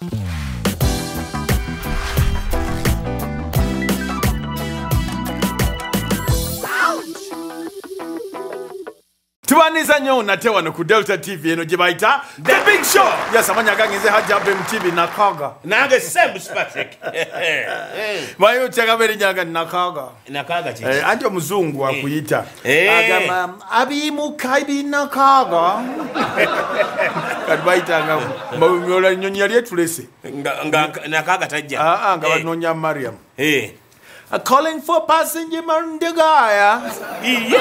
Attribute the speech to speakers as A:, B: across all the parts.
A: Yeah. Tubaniza nnyo nate wano ku delta tv eno gye bayita the big show. Yes amanya agangenze hajjaba mtv nakaga.
B: Nange sembus patrick.
A: Baye otyagaba erinyaga nakaga. Eh, anti omuzungu akuyita.
B: Eh.
A: agamba abimuka ebinakaga kati bayitanga ola nyonyi yali etulese.
B: Nga- nga- nakaga tajja.
A: Ah, nga
B: Eh,
A: banoonya mariam. Hey. Calling for passenger mandigaya
B: Iye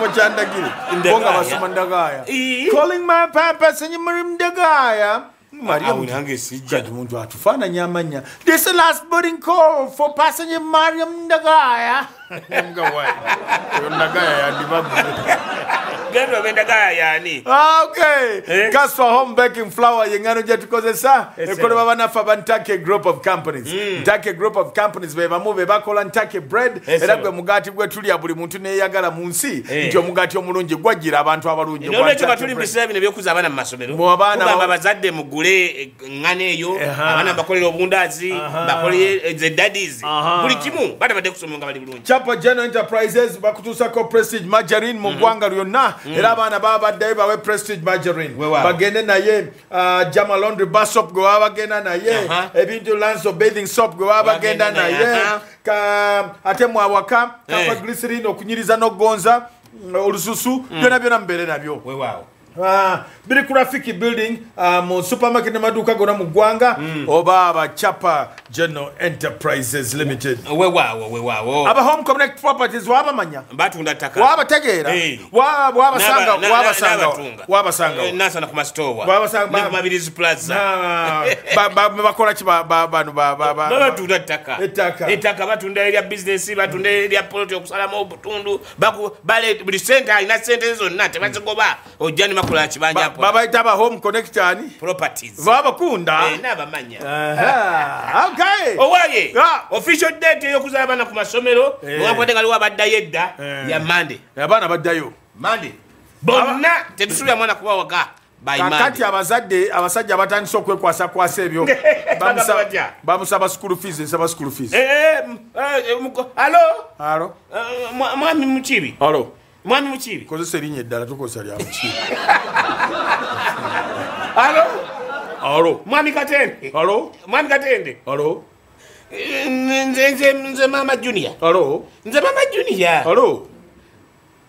A: kifo
B: cha
A: Ndagiri. Bonga basoma Ndagaya. Calling my papa senye muri
B: Ndagaya.
A: Mariam
B: ah, nyange sija.
A: Kati muntu atufana nyamanya. This is last boarding call for passenger Mariam Ndagaya. Nga wayi. Oyo ndagaya yandibagwe
B: genda obendagaya yani
A: okay.
B: Eh?
A: kaswa home baking flour yeŋŋano gye tukozesa. Ekolebwa
B: sir.
A: bannaffe aba ntake group of companies. Ntake group of companies be bamu be bakola ntake bread. Era gwe mugaati gwe tulya buli muntu neeyagala mu nsi
B: Eh.
A: nti omugaati omulungi gwajjira abantu abalungi
B: nolwekyo batuli mu biseera bino ebyokuza abaana mu masomero.
A: Mu abaana
B: tugamba
A: ba-
B: abazadde mugule ŋŋano eyo
A: Aha.
B: abaana bakolera obundaazi bakole ze daddies.
A: Aha.
B: buli kimu baana badde kusomero nga bali bulungi
A: chapa general enterprises bakutuusako prestige margarine mu ggwanga lyonna. Era abaana baba baddayo bawe prestige margarine.
B: Weewaawo.
A: bagende naye uh, jama laundry basop gwe baba bagenda naye.
B: Aha.
A: ebintu lanso bathing soap gwe baba bagenda
B: naye,
A: naye.
B: Aha.
A: Ka- ate mwawaka
B: Eh.
A: kapa glycerine okunyiriza n'ogonza mm, olususu byona byona mubeere nabyo. Ah, biri ku rafiki building ah, mu supermarket n'amaduuka gonna mu ggwanga oba abachapa general enterprises limited.
B: Weewaawo weewaawo
A: aba home connect properties wabamanya
B: batunda ttaka
A: wabategeera
B: Eh.
A: Wa- wabasanga
B: N'aba- na-
A: wabasanga
B: na- n'abatunga.
A: wabasanga
B: Eh, nasana ku masitowa
A: Babasanga-
B: ne ku mabirizi plaza.
A: Ah, ba- ba- bakola ki ba- ba- bano ba- ba- ba-
B: babatunda ttaka
A: Ettaka.
B: ettaka batunda erya bizinesi batunda erya poloti okusalamu obutundu buli sente alina sente zonna tebazigoba ojja ne bakola
A: ba-
B: kibanja
A: babayita aba home connect ani
B: properties
A: babakunda
B: Eh, n'abamanya
A: Aha, okay
B: owaaye
A: Ah.
B: official date ey'okuzala abaana ku masomero
A: Eh.
B: owakwate nga liwo abaddayo edda
A: Eh.
B: ya mande
A: abaana baddayo
B: mande bonna tetusulira mwana kuba waka by
A: kakati abazadde abasajja batandise okwekwasakwasa ebyo Bamusa-
B: batya?
A: bamusaba school fees nsaba school fees
B: Eh, eh, eh, alo Eh, mwami mukibi
A: alo
B: mwami mukibi
A: kozesa erinnya eddala tukozesa lyamuki
B: alo?
A: Alo?
B: Mwami katende?
A: Alo?
B: Mwami katende?
A: Alo?
B: Nze nze nze mama junior.
A: Alo?
B: Nze mama junior.
A: Alo?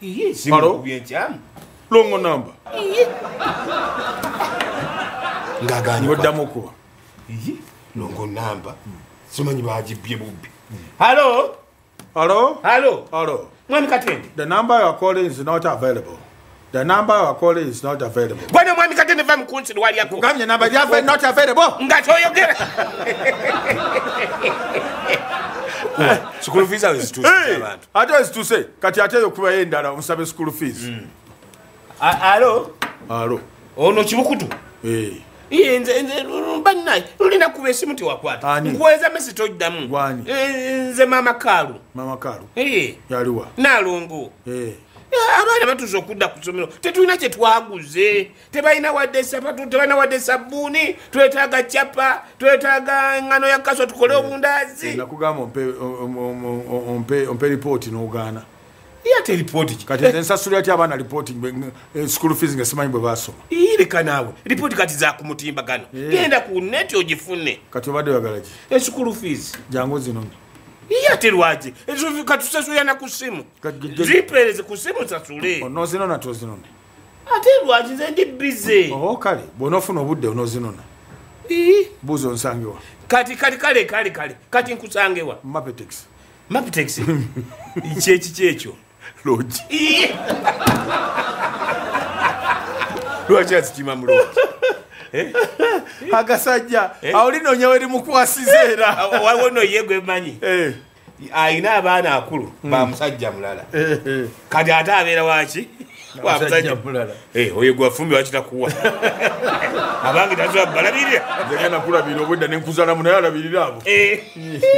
B: Iye,
A: Alo?
B: simukubye nkyamu
A: longo namba.
B: Ngaganye
A: ngoddamu okuba
B: longo namba. Simanyi bagibye bubbi. Halo
A: alo?
B: Halo
A: alo
B: mwami katende
A: the number you are calling is not available. The number you are calling is not available.
B: Bwana mwami katende va mukunsi lwalyako
A: number you lyave not available.
B: Nga kyoyogera sikulu to say
A: Hey,
B: abantu.
A: Ate say. kati ate yokubayo endala msabe school fees.
B: Alo?
A: Alo.
B: Ono kibukutu?
A: Eh,
B: bannaye lulina kuba esimu tewakwata.
A: Ani?
B: nkuweza mesi toddamu? Eh, nze mama kaalu
A: mama kalu?
B: Iye
A: yaliwa
B: naalongo
A: Eh,
B: Eh, abaana batuza okudda ku ssomero. Tetulina kye twaguze. Tebalina wadde sapatu tebalina wadde sabbuuni twetaaga capa twetaaga ngano ya kaswa tukole obundaazi.
A: Nakugamba ompe- om- om- om- ompe ompe ripooti n'ogaana.
B: Ate ripooti ki?
A: Kati nze nsasulira ti abaana eh, school fees nga simanyi bwe basoma
B: ireka naawe ripooti kati za ku mutimbagano genda ku neti ogifune.
A: Kati obadde oyagala ki?
B: Esukulu fees.
A: Jangu zino.
B: Iye ate lwaki? Ezo- katusasulira na ku simu. Zipeereze ku simu sasule.
A: Onoozinona tozinona?
B: Ate lwaki nze ndi bize
A: oba kale bw'onoofuna obudde onoozinona
B: Ii,
A: buuzi onsangewa.
B: Kati kati kale kale kale. Kati nkusangewa.
A: Mapetex
B: mapitex kyeki kyekyo
A: logi.
B: Lwaki azikima mulungi?
A: Agasajja awo linoonya we limukwasiza era
B: waliwo no ye gwemanyi
A: Eh,
B: alina abaana akulu bamusajja mulala.
A: Eh, eh.
B: kati ate abeera waki Eh, oyo gwafumbi wakitakuwa abange tasobola balabirira
A: nze genda kulabira obwedda nenkuzalamu naye alabirira abo.
B: Eh,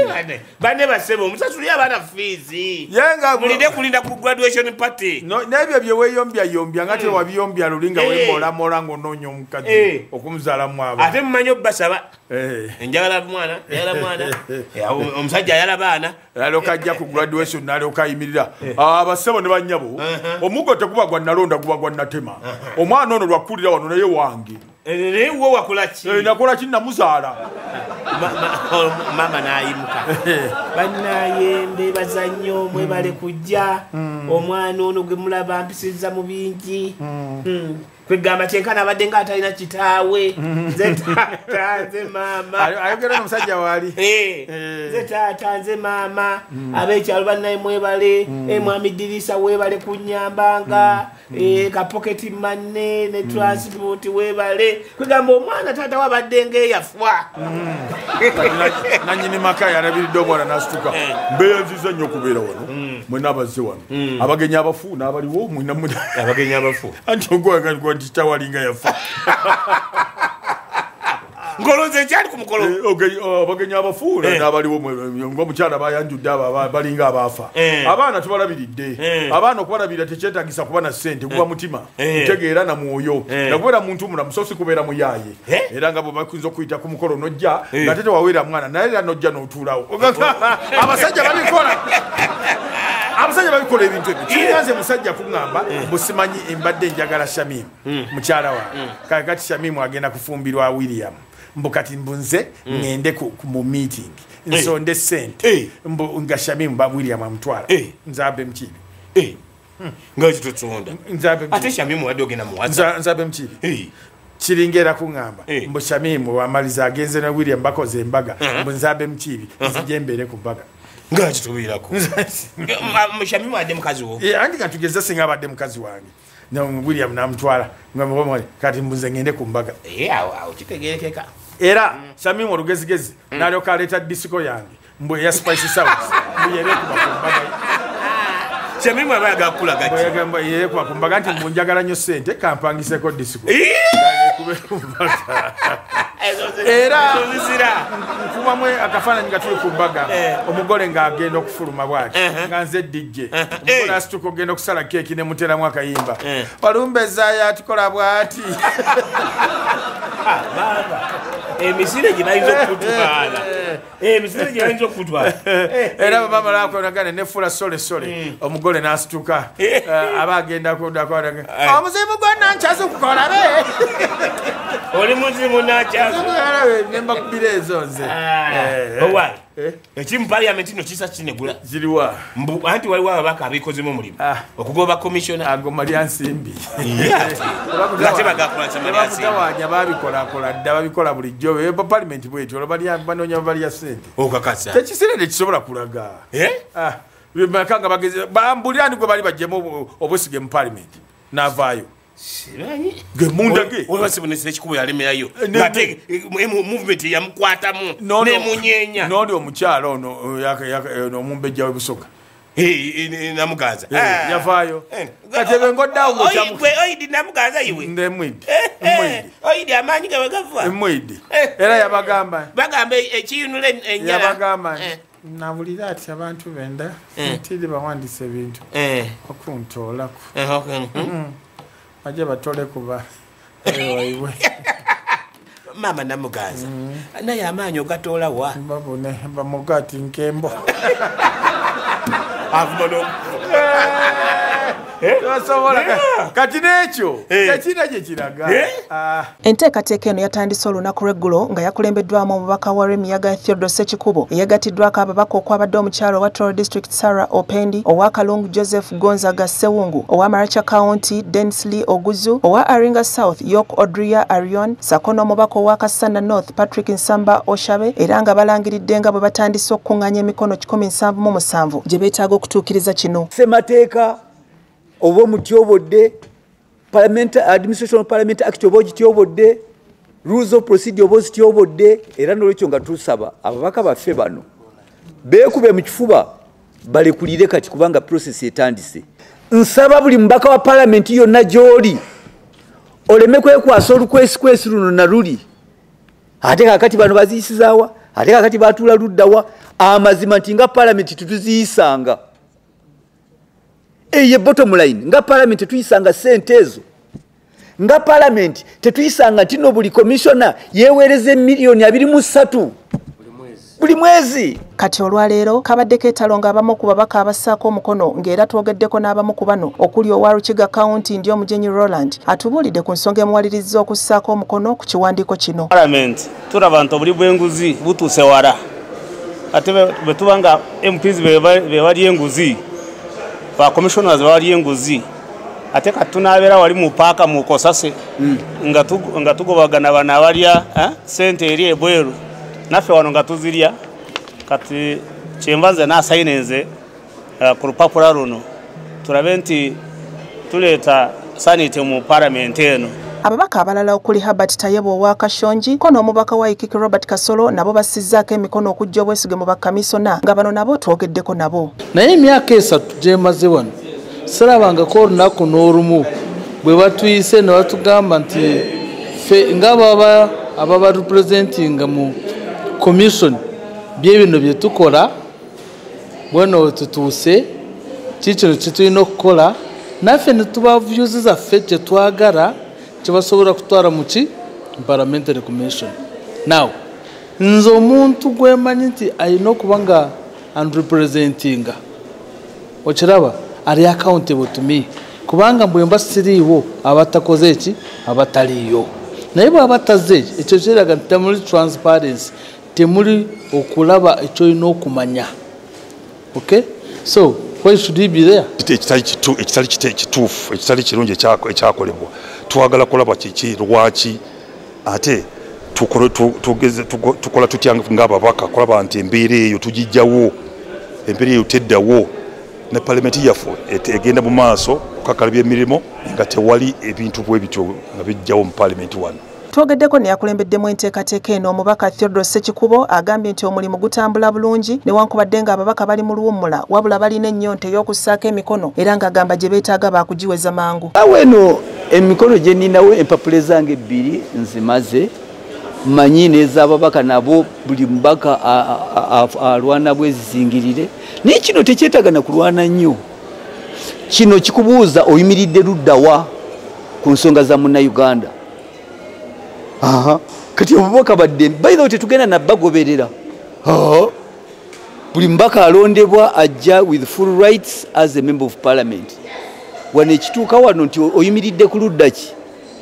B: bane- bane basebe omusasuli abaana fiizi mulinde kulinda ku graduation party.
A: N'ebyo byeweeyombyayombyanga nga tewabiyombya luli nga
B: Eh.
A: wemolamola ng'onoonya omukazi
B: Eh.
A: okumuzaalamu aba
B: ate mumanyi obasaba
A: Eh.
B: enjagala mwana yala mwana. Eh, omusajja ayala baana
A: alyoka ajja ku graduation nalyoka ayimirira. Abasebo ne banyabo. Omuggo teguba gwa nalonda guba gwa natema omwana ono lwakulira wano naye wange.
B: Eh, naye wo wakolaki
A: Eh, nakola ki? Namuzaala.
B: Ma- ma- oh, nayimuka. Bannayembe bazannyo mwebale kujja. Omwana ono gwe mulaba mpisizza mu bingi. Mm. Kwegamba kyenkana abadde nga atalina kitaawe. Nze taata nze maama.
A: Ay- ayogera n'omusajja waali.
B: Eh,
A: Eh.
B: nze taata nze maama. Ab'ekyalo bannaye mwebale. Eh, mwami dirisa weebale kunyambanga Eh, kapoketi manne ne transport weebale. Kwegamba omwana taata wabadde ngaeyafwa
A: Na- nanyini maka yalabiridde omwana nasituka. Mbeyanziza nnyo okubeera wano mwena abazze wano. Abagenyi abafu n'abaliwo mwina mwina
B: abagenyi abafu.
A: Anti ogwagagwa nti tawalinga yafa.
B: Ngoloze ekyali ku mukolo.
A: Eh, oh, abagenyi abafu
B: Eh.
A: n'abaliwo mwe- ngaomukyala bayanjudde abo balinga abaafa
B: Eh.
A: abaana tubalabiridde
B: Eh.
A: abaana okubalabirira tekyetagisa kuba na ssente guba mutima.
B: Eh.
A: ntegeera na mwoyo.
B: Eh.
A: nakubeera muntu mulamu so si kubeera muyaaye.
B: Eh.
A: era nga bwe bakuyinza okuyita ku mukolo nojja
B: Eh.
A: nga tete waweera mwana naye era nojja n'otuulawo. Abasajja babikola abasajja babikola ebintu ebyo. Kinyanze musajja kuŋŋamba busimanyi mbadde njagala shamimu mukyala wange kakati shamimu agenda kufumbirwa william. Mbu kati mbunze ŋŋende ku- mu meeting. Nsonde sente nga shamimu ba william amutwala.
B: Eh.
A: nzabe mukibi
B: Eh, nga kitosonda
A: nzabe
B: ate shamimu wadde ogenda muwaza
A: Nza- nzabe mukibi
B: Eh,
A: kiringa era kuŋŋamba mbu shamimu wamaliza agenze ne william bakoze embaga
B: Uh-huh.
A: mbu nzabe mukibi nzije mbeere ku mbaga
B: nga kitubiirako shamimu wadde mukazi wo?
A: Eh, anti nga tugeze singa abadde mukazi wange. Na william namutwala. Kati mbuze ngende ku mbaga.
B: Eh, awo kitegerekeka
A: era shamimu olugezigezi nalyoka aleeta disiko yange. Mbu eya spice south mbu yerekuba ku mbaga.
B: Shamimu aba yaga kukulaga ki
A: Bweyagamba yerekuba ku mbaga. Nti mbu njagala nnyo sente kampangiseko disiko
B: Eh,
A: Era- nkubamu akafaananyi nga tuli ku mbaga
B: Eh.
A: omugole ng'agenda okufuluma bwati
B: Uh-huh.
A: nga nze dijje
B: Eh.
A: omugole asituka ogenda okusala keeki ne muteramu akayimba
B: Eh.
A: walumbezaayo atukola bwati
B: baba emisire gye bayinza okutwala emisire gye bayinza okutwala
A: era bamamalakonagane nefula solesole omugole n'asituka.
B: Eh.
A: Eh, aba agenda omuzimu gwonna nkyaza okukola be.
B: Oli muzimu nakyazo
A: nembakubira ezo nze Eh,
B: owaye
A: eh.
B: ekiri mu paliamenti no kisa kinegula
A: ziriwa
B: anti waliwo ababaka abikozemu omulimu
A: Ah.
B: okugoba komisiona
A: agoma lya nsimbi.
B: Ate bagakola kimalyasinga
A: tebakutawanya babikolakola dda babikola bulijjo. Palimenti bwetyo olwo banoonya balya sente
B: okakasa
A: tekiseera tekisobola kulaga.
B: Eh?
A: Ah, maka nga bagezi bambulirani gwe bali bajjemu obusige mu palimenti n'avaayo ge munda ge
B: olwasibonesa ekikubo yalemerayo
A: Ne-
B: ngate movement yamukwatamu
A: N'ono-
B: nemunyenya
A: n'oli omukyala ono ono omumbejja w'ebusoga
B: namuganza
A: Eh, yavaayo. Kati ebe ngoddeawo ngokyamu
B: oidi namuganza iwe
A: ndemwidi
B: Eh,
A: mwidi.
B: Oidi amaanyi gawe gava?
A: Mwidi.
B: Eh.
A: era yabagamba
B: bagamba ekiyunula enjala
A: yabagamba
B: Eh.
A: nabulira ati abantu benda
B: Eh.
A: ntiri bawandisa ebintu
B: Eh,
A: bajje batole kuba mama
B: maama namuganza naye amaanyi ogatoola wa?
A: Babune bamuga ati nkembo
B: avuma
A: kati n'ekyo?
B: Eh.
A: tekina gye kiraga?
B: Eh.
A: Ah,
C: enteekateeka eno yatandise olunaku lw'eggulo nga yakulembeddwamu omubaka wa remiyaga theodore sekikubo eyagatiddwako ababaka okwabadde omukyalo owa toro district sarah opendi owa kalungu joseph gonzaga sewungu owa maracha county densley oguzu owa aringa south york odria arion sako n'omubaka owa kasana north patrick nsamba oshabe era nga balangiridde nga bwe batandise okukuŋŋaanya emikono 177 gye beetaaga okutuukiriza kino.
D: Ssemateeka oba omutyobodde Parliament- administration of parliament act oba ogityobodde rules of procedure oba ozityobodde era nolwekyo nga tusaba ababaka baffe bano beekube mu kifuba balekulire kati kubanga process etandise. Nsaba buli mubaka wa palamenti yonna gy'oli oleme kwekwasa olukwesikwesi luno na luli. Ate kakati bano baziyisizaawa ate kakati batuula luddawa amazima nti nga palamenti tetuziyisanga eyo bottom line. Nga palamenti tetuyisanga sente ezo. Nga palamenti tetuyisanga nti no buli komishona yeweereza emiliyoni abiri mu ssatu. Buli mwezi.
C: Kati olwaleero kabaddeko etalo ng'abamu ku babaka abassaako omukono ng'era twogeddeko n'abamu ku bano okuli owa rukiga kawunti ndi omugenyi roland atubuulidde ku nsonga emuwalirizza okussaako omukono ku kiwandiiko kino.
E: Palamenti tulaba nti obuli bw'enguzi butuuse wala. Ate bwe- bwe tuba nga mps be ba- be bali enguzi ba commissioners be bali enguzi. Ate kati tunabeera wali mu paaka mu kosase. Nga tugo- nga tugobagana bano abalya eh, sente eri ebweru. Naffe wano nga tuzirya kati kyenva nze naasayinenze eh, ku lupapula luno. Tulabe nti tuleeta sanite mu palamenti eno
C: ababaka abalala okuli habert tayeba owa kashongi ko n'omubaka wa ikiki robert kasolo nabo bassizzaako emikono okujja obwesige mu bakamisona nga bano nabo twogeddeko nabo.
F: Naye emyaka esatu gyemaze wano sirabangako olunaku n'olumu bwe batuyise ne batugamba nti fe ngaababa ababa representinga mu commission byebino bye tukola bweno wetutuuse kikino kyetulina okukola? Naffe ne tubavyuzi zaffe kyetwagala kyebasobola kutwala muki parliamentary commission now nze omuntu gwemanyi nti alina okuba nga andrepresentinga. Okiraba ali accountable to me. Kubanga bwemba siriiwo abatakoze eki? Abataliiyo. Naye bwaba taze ekyo kiraga nti temuli transparency temuli okulaba ekyolina okumanya. Okay? So there.
G: Ekitali kituufu ekitali kirungi ekyako- ekyakolebwa. Twagala kulaba kiki lwaki? Ate tukola tutya ngaababaka kulaba nti embeera eyo tugijjawo embeera eyo teddawo. Ne palamenti yaffe egenda mu maaso kukakalabya emirimu nga tewali ebintu bwe bityo nga bijjawo mu palamenti wano
C: twogeddeko neyakulembeddemu enteekateeka eno. Omubaka theodore sekikubo agambye nti omulimu gutambula bulungi newankubadde ng'ababaka bali mu luwummula wabula balina ennyonta ey'okussaako emikono era ng'agamba gye beetaaga baakugiweza mangu.
D: Awo eno emikono gye ninawo empapula ezange ebbiri nzimaze manyi n'ezababaka nabo buli mubaka alwana bwezizingirire. Naye kino tekyetaaga na kulwana nnyo. Kino kikubuuza oyimiridde luddawa ku nsonga za munnauganda. Kati obubaka badde baithawe tetugenda nabbagoberera Aha. buli mubaka alondebwa ajja with full rights as a member of parliament. Wano ekituuka wano nti oyimiridde ku ludda ki?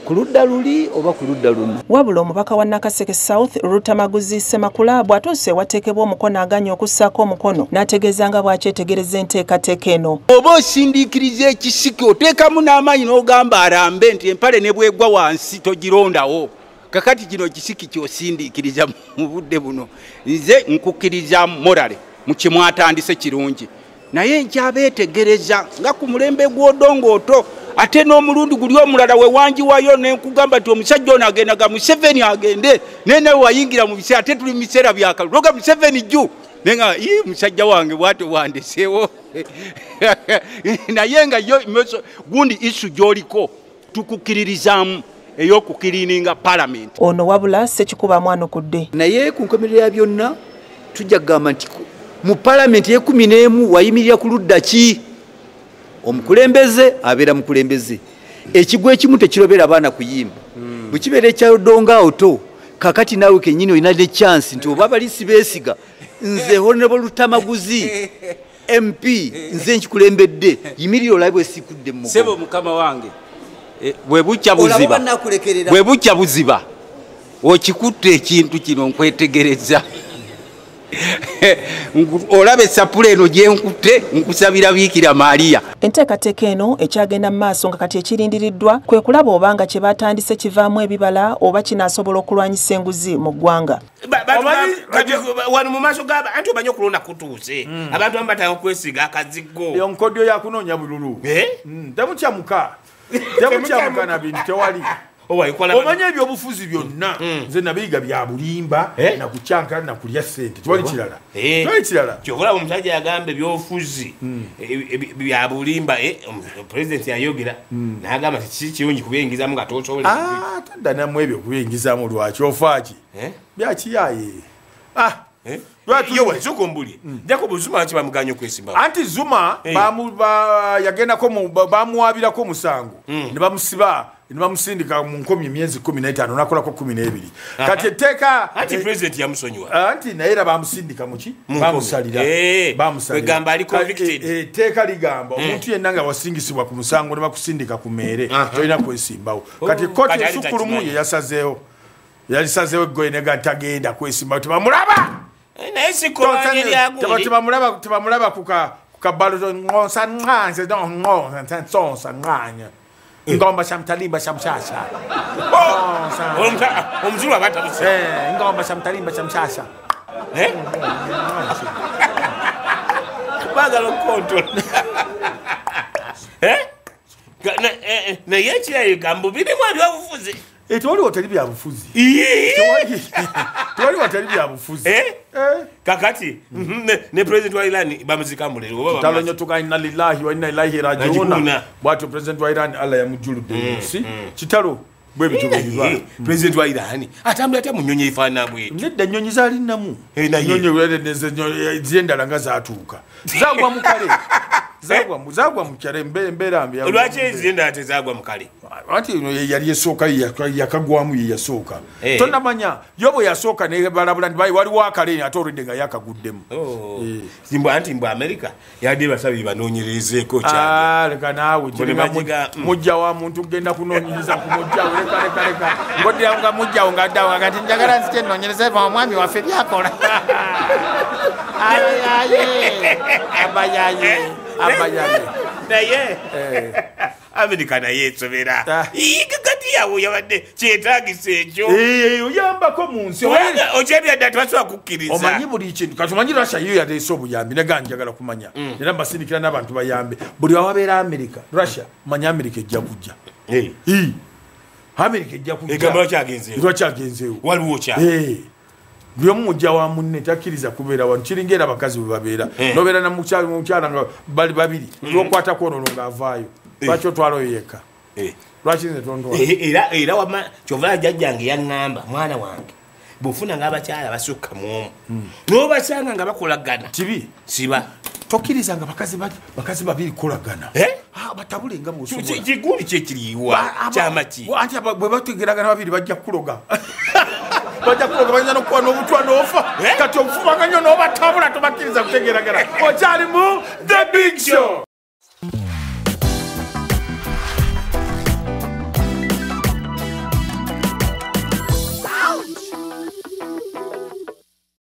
D: Ku ludda luli oba ku ludda luno
C: wabula omubaka wa nakaseke south rutamaguzi semakula bw'atuuse ewateekebwa omukono aganya okussaako omukono n'ategeeza nga bw'akyetegereza enteekateeka eno.
H: Oba osindiikiriza ekisiki oteekamu n'amaanyi n'ogamba arambe nti empale ne bwegwa wansi togirondawo kakati kino kisiki kyosindiikiriza mu budde buno. Nze nkukkiriza morale mu kyemwatandise kirungi. Naye nkyabeetegereza nga ku mulembe gw'odongooto ate n'omulundi guli omulala we wanjiwayo nenkugamba nti omusajja ono agendaga museveni agende. Naye nawe wayingira mu biseera ate tuli mu biseera byakalu loga museveni jju. Nenga i musajja wange bwate wandeseewo. Naye nga yo gundi isu gyoliko tukukkiririzaamu ey'okukirininga palamenti
C: ono wabula sekikuba amwanukudde
D: naye ku nkomerero ya byonna tujja kugamba nti mu palamenti yekumi n'emu wayimirira ku ludda ki? Omukulembeze abeera mukulembeze. Ekigo ekimu tekirobera abaana kuyimba. Bwe kibeera ekyadonga oto kakati naawe kenyini olina ne chansi nti oba balisi beesiga nze honorable lutamaguzi mp nze nkikulembedde. Yimirira olabe bwesikudde mu
H: sebo mukama wange bwe bukya
D: Olaba
H: buziba. bwe bukya buziba. Okikutta ekintu kino nkwetegereza. Olaba esapula eno gyenkutte nkusabira biikira maaliya
C: enteekateeka eno ekyagenda mu maaso nga kati ekirindiriddwa kwe kulaba obanga kye baatandise kivaamu ebibala oba kinaasobola okulwanyisa enguzi mu ggwanga.
B: Wano mu maaso gaba anti omanyi okulonda kutuuse abantu amu batanga okwesiga akazigo.
A: Nkodyo yakunoonya bululu.
B: Eh?
A: Mm, temukyamuka temukyamuka na bintu tewali.
B: Owaikola
A: omanye ebyobufuzi byonna? Nze nabiyiga bya bulimba
B: Eh?
A: nakukyankala nakulya sente tewali kirala.
B: Eh.
A: tewali kirala.
B: Kyokulaba omusajja yagamba ebyobufuzi e- e- bya bulimba eh, omu- pulezidenti yayogera nagamba ti kiki kirungi kubyengizamu nga tosobola
A: Ah, taddanamu ebyo kubiyingizamu lwaki ofaaki
B: Eh?
A: byakiyaye Lwatu-
B: yo wezukumbulye jacob zuma nti bamuganya okwesimbawo.
A: Anti zuma
B: Eh.
A: yagendako mu- ba- bamuwabirako omusango ne bamusiba ne bamusindika mu nkomi emyezi kumi n'etaano nakolako kumi n'ebiri. Kati etteeka
B: anti
A: eh,
B: pulezidenti yamusonyiwa?
A: anti naye era bamusindika muki
B: Mu
A: bamusalira.
B: Eh,
A: eh, eh, etteeka ligamba omuntu yenna nga wasingisibwa ku musango ne bakusindika ku meere tolina kwesimbawo. Kati
B: Oh, kati ali
A: esukulumu ye yasazeewo yalisazeewo eggoye nega tagenda kwesimbawo tebamulaba!
B: Eh, naye
A: sikolanye
B: lyaguli
A: tebamulaba nsonsa nqanya ingomba shamtalimba shamshasha. Eh, ingomba shamtalimba shamshasha.
B: Bagala okukontola naye
A: ekirala tewali watali byabufuzi! Tewali- watali byabufuzi
B: Eh?
A: Eh.
B: kakati? Mhm, ne- pulezidenti wa iran bamuzikambulire oba bamaze.
A: talonyo tuka inna lillahi wa inna ilaihi rajiuna bwatyo pulezidenti wa iran allah yamujjuludde ensi kitalo bwe bityo bwe biba
B: Eh, pulezidenti wa iran atambula atya mu nyonyi efaanana bwetu
A: nedda ennyonyi zaalinamu
B: Eh,
A: nyonyi zendala nga zatuuka zagwa mu kale Zagwa mu- zagwa mu kyalo embe- embeera mbi
B: lwaki ezendala tezagwa mu kale?
A: Anti yali esooka yakagwamu ye yasooka?
B: Eh.
A: tonamanya yo bwe yasooka nebalabula nti "Bayi, waliwo akale ate olwedde nga yakaguddemu Eh.
B: simbwa anti mbw amerika yadde basabiri banoonyerezeeko
A: Ah, leka naawe
B: mm.
A: mujja wa muntu kugenda kunoonyereza ku mujjawo leka leka leka. Ngoddirawo nga mujjawo ngaddawo kati njagala nzike enoonyereza eva omwami waffe byakola. Abayaye abayaye abayaye
B: naye.
A: Eh.
B: amerika naye esobera
A: Ah.
B: gati yawo yabadde kyetagisa ekyo.
A: Eh, oyambako mu nsi.
B: Okyebyadde tebasobola kukkiriza.
A: Omanyi buli kintu. Kati omanyi rasha yo yaleese obuyambi? Naga njagala kumanya? Era mbasindikira n'abantu bayambe. Buli awabeera amerika russia manyi amerika ejja kujja.
B: Eh,
A: amerika ejja kujja.
B: Lwakyagenzeewo
A: lwakyagenzeewo
B: waliwo kya
A: Eh. buli omu mujja wa munne takkiriza kubeera wano kiringa era abakazi bwe babeera.
B: Eh.
A: nobeera namukyala mukyala nga bali babiri. Lwokwata kwonono ng'avaayo lwaki otwala oyo yekka?
B: Eh.
A: lwaki nze tontwala
B: Eh, era wama kyova jjajjange yaŋŋamba mwana wange bwofuna ngaabakyala basukka mu omu n'obasanga nga bakolagana.
A: Kibi?
B: Siba.
A: Tokkiriza nga bakazi ba- bakazi babiri kolagana.
B: Eh?
A: Ah, batabule nga bwosobola
B: kiguli kyekiriwa
A: Aba-
B: kyamaki
A: anti bwe bategeragana babiri bajja kuloga bajja kuloga nokuwa n'obutwa n'ofa
B: Eh?
A: kati obufumaganya n'obatabula tobakkiriza kutegeragana okyali mu the big show